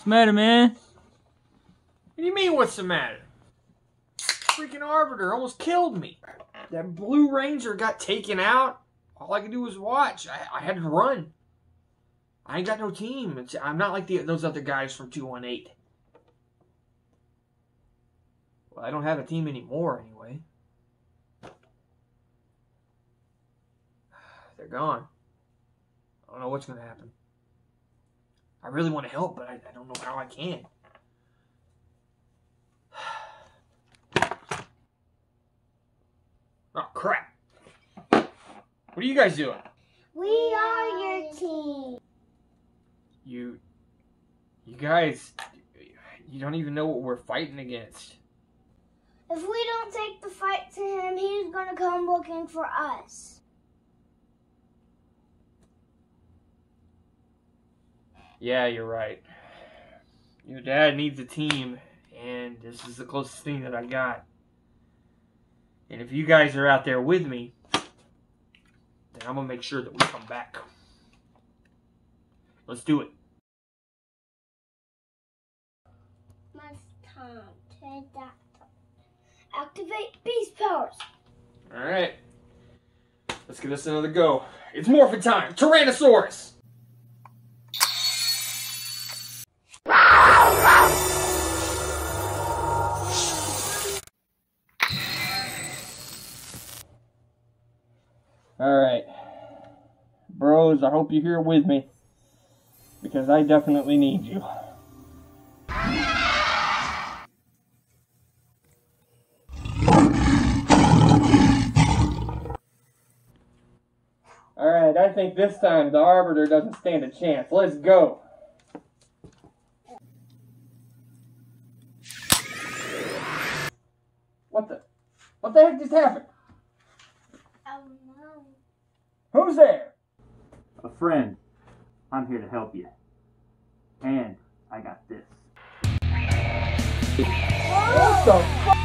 What's the matter, man? What do you mean, what's the matter? Freaking Arbiter almost killed me. That Blue Ranger got taken out. All I could do was watch. I, I had to run. I ain't got no team. It's, I'm not like the, those other guys from 218. Well, I don't have a team anymore, anyway. They're gone. I don't know what's going to happen. I really want to help, but I, I don't know how I can. Oh crap! What are you guys doing? We are your team. You, you guys, you don't even know what we're fighting against. If we don't take the fight to him, he's gonna come looking for us. Yeah, you're right. Your dad needs a team, and this is the closest thing that I got. And if you guys are out there with me, then I'm gonna make sure that we come back. Let's do it. Must time to that. Activate beast powers. All right. Let's give this another go. It's morphin' time. Tyrannosaurus. All right. Bros, I hope you're here with me because I definitely need you. All right, I think this time the Arbiter doesn't stand a chance. Let's go. What the? What the heck just happened? Who's there? A friend. I'm here to help you. And I got this. What the